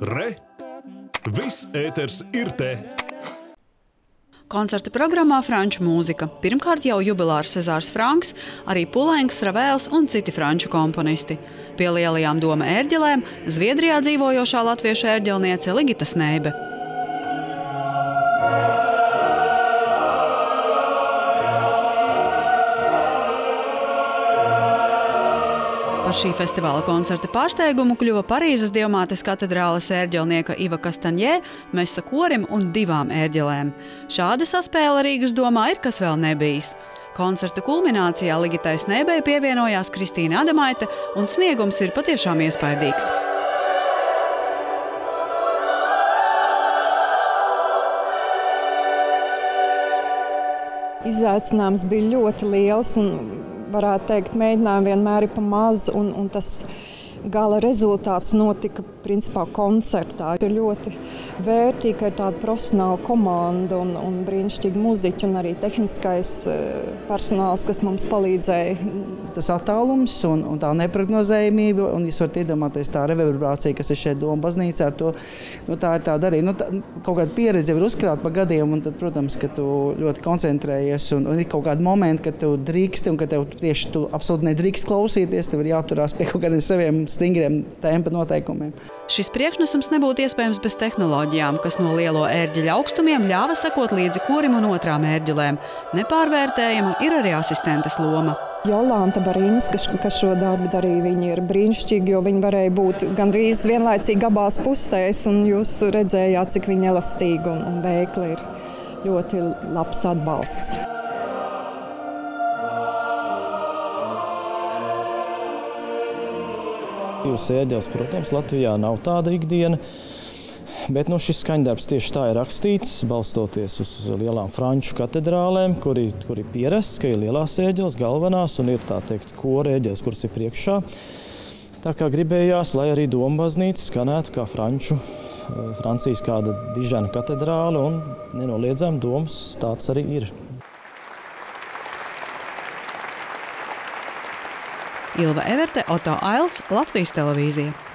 Re! Viss ēters ir te! Koncerta programmā franču mūzika. Pirmkārt jau jubilārs Cezārs Franks, arī Pulenks, Ravēls un citi franču komponisti. Pie lielajām doma ērģelēm Zviedrijā dzīvojošā latviešu ērģelniece Ligita Sneibe. Par šī festivāla koncerta pārsteigumu kļuva Parīzes Dievmātes katedrāles ērģelnieka Iva Kastaņē, Mesa korim un divām ērģelēm. Šāda saspēle Rīgas domā ir kas vēl nebijis. Koncerta kulminācijā Ligitai Snēbei pievienojās Kristīna Adamaite, un sniegums ir patiešām iespaidīgs. Izaicinājums bija ļoti liels un varētu teikt, mēģinājumi vienmēr ir pa maz. Un, un tas gala rezultāts notika principā koncertā. Ir ļoti vērtīgi, ka ir tāda profesionāla komanda un, un brīnišķīgi muziķi un arī tehniskais eh, personāls, kas mums palīdzēja. Tas attālums un, un tā neprognozējumība, un jūs varat iedomāties tā reverberācija, kas ir šeit Doma baznīcā, ar to, nu, tā ir tāda arī, nu, tā, kaut kāda pieredze jau ir uzkrāta pa gadiem, un tad, protams, ka tu ļoti koncentrējies, un, un ir kaut kādi momenti, kad tu drīksti, un ka tev tieši tu absolūti nedrīkst klausīties, tev ir jāturās pie kaut kādiem saviem stingriem tempa noteikumiem. Šis priekšnesums nebūtu iespējams bez tehnoloģijām, kas no lielo ērģeļa augstumiem ļāva sekot līdzi korim un otrām ērģelēm. Nepārvērtējama ir arī asistentes loma. Jolanta Barīnska, kas šo darbu darīja, viņa ir brīnišķīga, jo viņa varēja būt gandrīz vienlaicīgi abās pusēs, un jūs redzējāt, cik viņa elastīga un, un veikla ir ļoti labs atbalsts. Jūs ēdielas, protams, Latvijā nav tāda ikdiena. Bet nu, šis skaņdarbs tieši tā ir rakstīts, balstoties uz lielām franču katedrālēm, kur ir, kur ir pierasts, ka ir lielās ēģeles, galvenās un ir tā teikt kora ēģeles, kuras ir priekšā. Tā kā gribējās, lai arī Doma baznīca skanētu kā franču, Francijas kāda dižana katedrāle un nenoliedzam domas tāds arī ir. Ilva Everte, Oto Ailts, Latvijas televīzija.